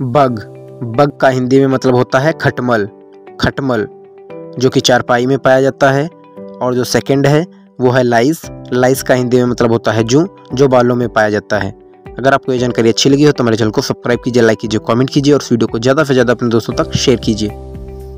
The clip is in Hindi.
बग। बग का हिंदी में मतलब होता है खटमल। खटमल, जो कि चारपाई में पाया जाता है, और जो सेकंड है, वो है लाइस। लाइस का हिंदी में मतलब होता है जू, जो बालों में पाया जाता है। अगर आपको ये जानकारी अच्छी लगी हो तो मेरे चैनल को सब्सक्राइब कीजिए लाइक कीजिए कमेंट कीजिए, और इस वीडियो को ज़्यादा से ज़्यादा अपने दोस्तों तक शेयर कीजिए।